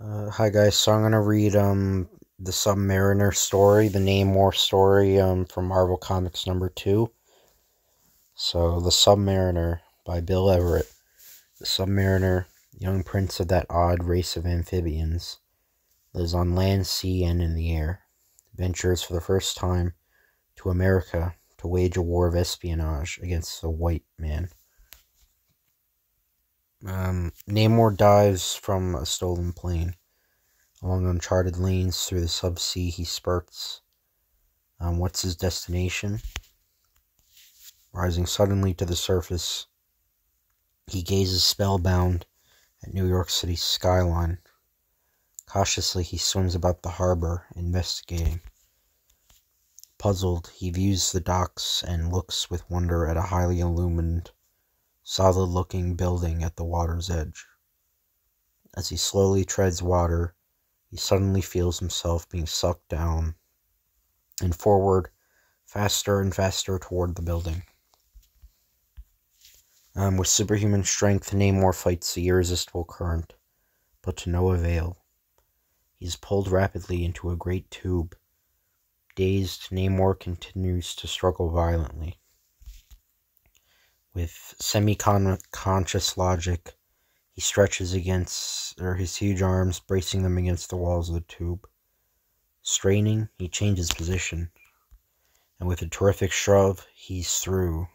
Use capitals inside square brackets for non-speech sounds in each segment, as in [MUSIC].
Uh, hi guys, so I'm gonna read um the Submariner story, the Namor story um from Marvel Comics number two. So the Submariner by Bill Everett. The Submariner, young prince of that odd race of amphibians, lives on land, sea, and in the air. Ventures for the first time to America to wage a war of espionage against the white man. Um, Namor dives from a stolen plane. Along uncharted lanes through the subsea he spurts. Um, what's his destination? Rising suddenly to the surface, he gazes spellbound at New York City's skyline. Cautiously, he swims about the harbor, investigating. Puzzled, he views the docks and looks with wonder at a highly illumined solid looking building at the water's edge. As he slowly treads water, he suddenly feels himself being sucked down and forward, faster and faster toward the building. Um, with superhuman strength, Namor fights the irresistible current, but to no avail. He is pulled rapidly into a great tube. Dazed, Namor continues to struggle violently. With semi-conscious logic, he stretches against or his huge arms, bracing them against the walls of the tube. Straining, he changes position, and with a terrific shove, he's through.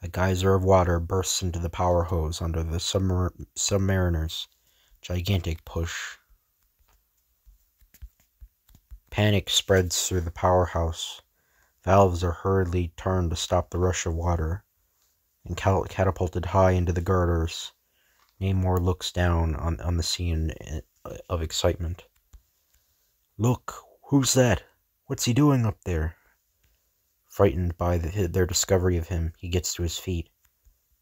A geyser of water bursts into the power hose under the submar submariner's gigantic push. Panic spreads through the powerhouse. Valves are hurriedly turned to stop the rush of water and catapulted high into the girders. Namor looks down on, on the scene uh, of excitement. Look, who's that? What's he doing up there? Frightened by the, their discovery of him, he gets to his feet,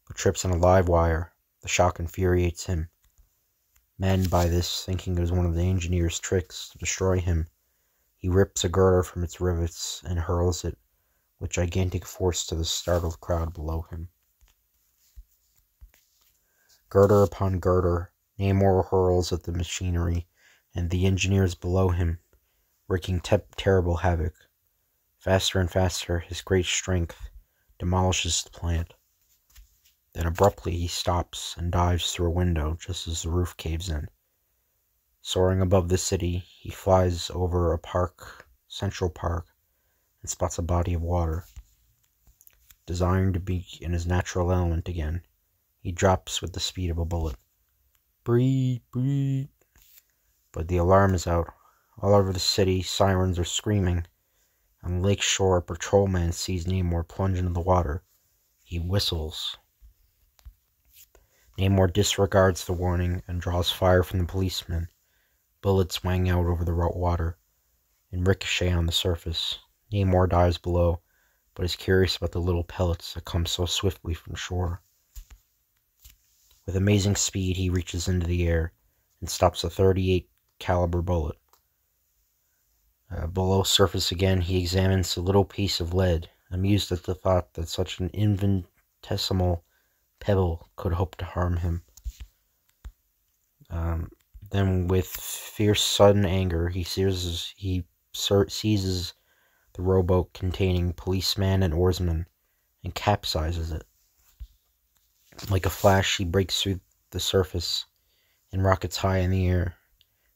but trips on a live wire. The shock infuriates him. Men, by this, thinking it was one of the engineer's tricks to destroy him, he rips a girder from its rivets and hurls it with gigantic force to the startled crowd below him. Girder upon girder, Namor hurls at the machinery and the engineers below him, wreaking te terrible havoc. Faster and faster, his great strength demolishes the plant. Then abruptly he stops and dives through a window just as the roof caves in. Soaring above the city, he flies over a park, Central Park, and spots a body of water. Desiring to be in his natural element again, he drops with the speed of a bullet. Breathe, breathe. But the alarm is out. All over the city, sirens are screaming. On the lake shore, a patrolman sees Namor plunge into the water. He whistles. Namor disregards the warning and draws fire from the policeman. Bullets wang out over the water and ricochet on the surface. Namor dives below, but is curious about the little pellets that come so swiftly from shore. With amazing speed, he reaches into the air and stops a 38 caliber bullet. Uh, below surface again, he examines the little piece of lead, amused at the thought that such an infinitesimal pebble could hope to harm him. Um, then, with fierce, sudden anger, he seizes, he seizes the rowboat containing policeman and oarsman and capsizes it. Like a flash, he breaks through the surface and rockets high in the air,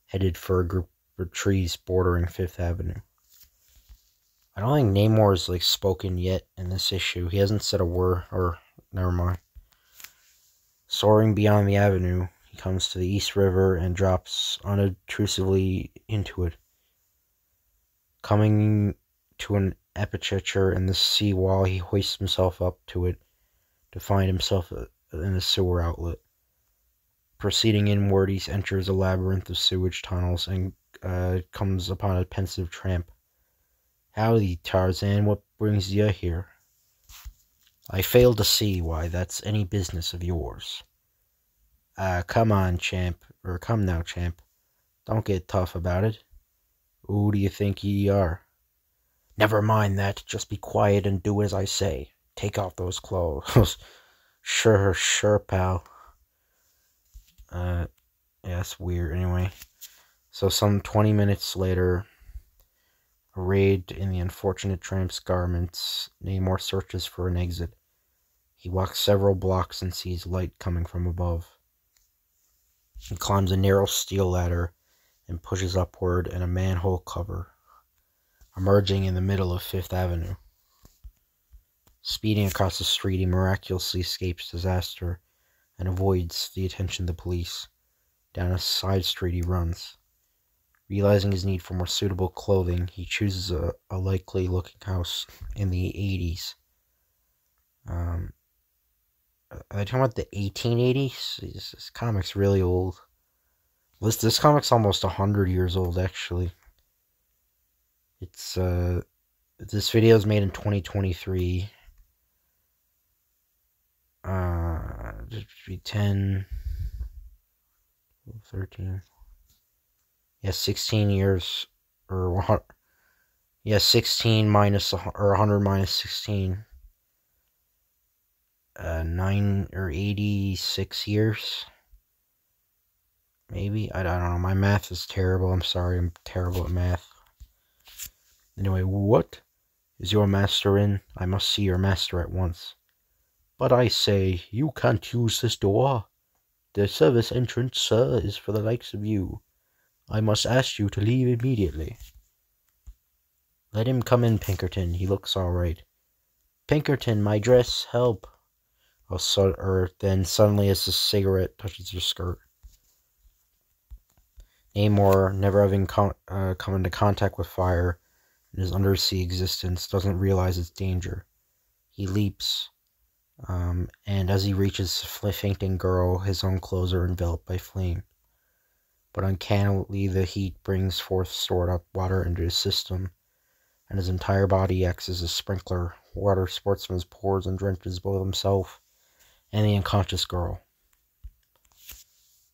headed for a group of trees bordering Fifth Avenue. I don't think Namor's like spoken yet in this issue. He hasn't said a word, or never mind. Soaring beyond the avenue, he comes to the East River and drops unobtrusively into it. Coming to an aperture in the sea wall, he hoists himself up to it to find himself in a sewer outlet. Proceeding inward, he enters a labyrinth of sewage tunnels and uh, comes upon a pensive tramp. Howdy, Tarzan, what brings you here? I fail to see why that's any business of yours. Ah, uh, come on, champ, or come now, champ. Don't get tough about it. Who do you think ye are? Never mind that, just be quiet and do as I say. Take off those clothes. [LAUGHS] sure, sure, pal. Uh, Yeah, it's weird. Anyway, so some 20 minutes later, arrayed in the unfortunate tramp's garments, Namor searches for an exit. He walks several blocks and sees light coming from above. He climbs a narrow steel ladder and pushes upward in a manhole cover, emerging in the middle of Fifth Avenue. Speeding across the street, he miraculously escapes disaster and avoids the attention of the police. Down a side street he runs. Realizing his need for more suitable clothing, he chooses a, a likely looking house in the 80s. Um, are they talking about the 1880s? This, this comic's really old. This this comic's almost hundred years old, actually. It's uh, this video is made in 2023. Uh, be 10, 13. Yeah, 16 years or yeah, 16 minus or 100 minus 16 uh, nine or 86 years. Maybe. I, I don't know. My math is terrible. I'm sorry. I'm terrible at math. Anyway, what? Is your master in? I must see your master at once. But I say, you can't use this door. The service entrance, sir, is for the likes of you. I must ask you to leave immediately. Let him come in, Pinkerton. He looks all right. Pinkerton, my dress, help or then suddenly as the cigarette touches her skirt. Namor, never having uh, come into contact with fire in his undersea existence, doesn't realize its danger. He leaps, um, and as he reaches the fainting girl, his own clothes are enveloped by flame. But uncannily, the heat brings forth stored up water into his system, and his entire body acts as a sprinkler. Water sports from his pores and drenches both himself and the unconscious girl.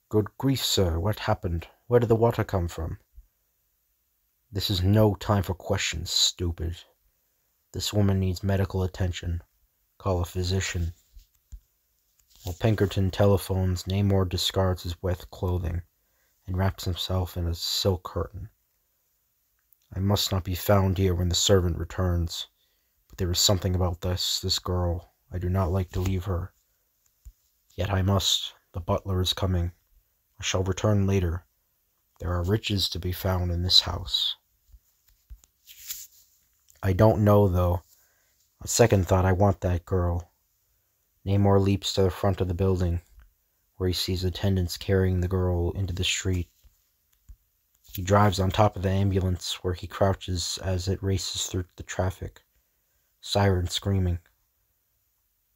Good grief, sir, what happened? Where did the water come from? This is no time for questions, stupid. This woman needs medical attention. Call a physician. While Pinkerton telephones, Namor discards his wet clothing and wraps himself in a silk curtain. I must not be found here when the servant returns, but there is something about this, this girl. I do not like to leave her. Yet I must. The butler is coming. I shall return later. There are riches to be found in this house. I don't know, though. On second thought, I want that girl. Namor leaps to the front of the building, where he sees attendants carrying the girl into the street. He drives on top of the ambulance, where he crouches as it races through the traffic, siren screaming.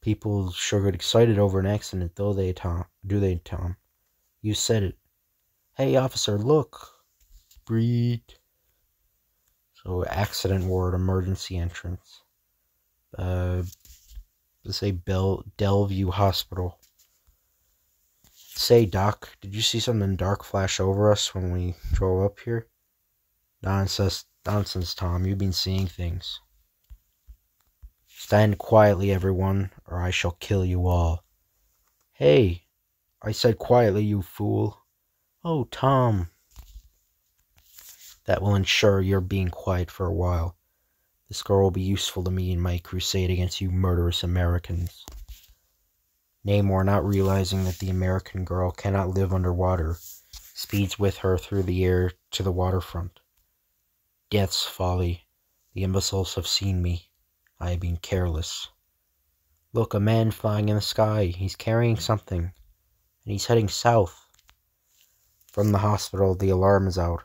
People sure get excited over an accident, though they, Tom. Do they, Tom? You said it. Hey, officer, look. Breathe. So, accident ward, emergency entrance. Uh, let's say Bell Delview Hospital. Say, Doc, did you see something dark flash over us when we drove up here? Nonsense, nonsense, Tom. You've been seeing things. Stand quietly, everyone, or I shall kill you all. Hey, I said quietly, you fool. Oh, Tom. That will ensure your being quiet for a while. This girl will be useful to me in my crusade against you murderous Americans. Namor, not realizing that the American girl cannot live underwater, speeds with her through the air to the waterfront. Death's folly. The imbeciles have seen me. I have been careless. Look, a man flying in the sky. He's carrying something. And he's heading south. From the hospital, the alarm is out.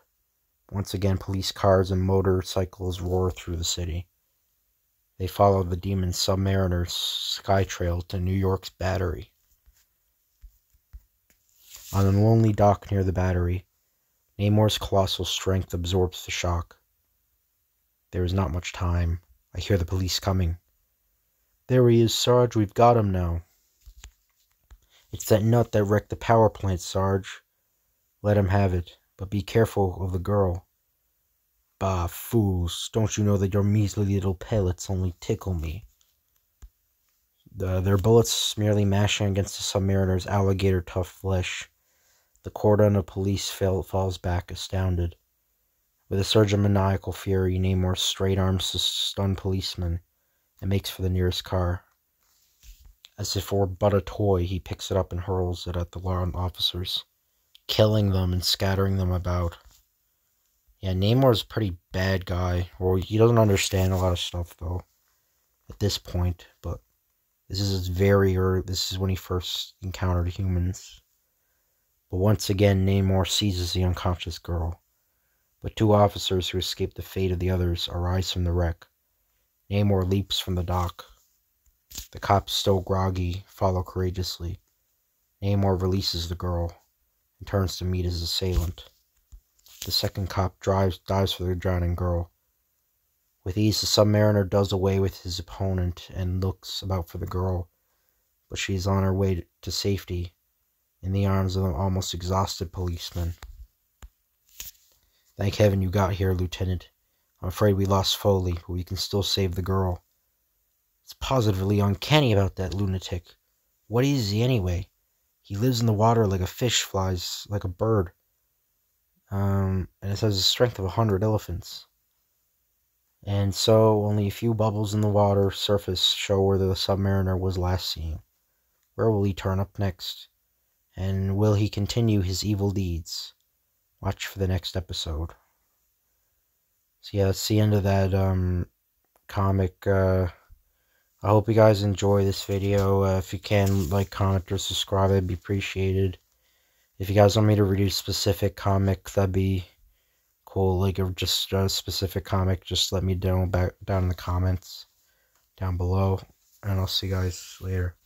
Once again, police cars and motorcycles roar through the city. They follow the demon submariner's sky trail to New York's battery. On a lonely dock near the battery, Namor's colossal strength absorbs the shock. There is not much time. I hear the police coming. There he is, Sarge. We've got him now. It's that nut that wrecked the power plant, Sarge. Let him have it, but be careful of the girl. Bah, fools. Don't you know that your measly little pellets only tickle me? The, their bullets merely mashing against the submariner's alligator tough flesh. The cordon of police fell, falls back, astounded. With a surge of maniacal fury, Namor straight arms the stunned policeman and makes for the nearest car. As if it were but a toy, he picks it up and hurls it at the law officers, killing them and scattering them about. Yeah, Namor's a pretty bad guy. Or he doesn't understand a lot of stuff though. At this point, but this is his very early. This is when he first encountered humans. But once again, Namor seizes the unconscious girl. But two officers who escape the fate of the others arise from the wreck. Namor leaps from the dock. The cops, still groggy, follow courageously. Namor releases the girl and turns to meet his assailant. The second cop drives, dives for the drowning girl. With ease, the submariner does away with his opponent and looks about for the girl, but she is on her way to safety in the arms of an almost exhausted policeman. Thank heaven you got here, Lieutenant. I'm afraid we lost Foley, but we can still save the girl. It's positively uncanny about that lunatic. What is he, anyway? He lives in the water like a fish, flies like a bird. Um, and it has the strength of a hundred elephants. And so, only a few bubbles in the water surface show where the submariner was last seen. Where will he turn up next? And will he continue his evil deeds? Watch for the next episode. So yeah, that's the end of that um, comic. Uh, I hope you guys enjoy this video. Uh, if you can, like, comment, or subscribe, it'd be appreciated. If you guys want me to read a specific comic, that'd be cool. Like, or just a specific comic, just let me know back down in the comments down below. And I'll see you guys later.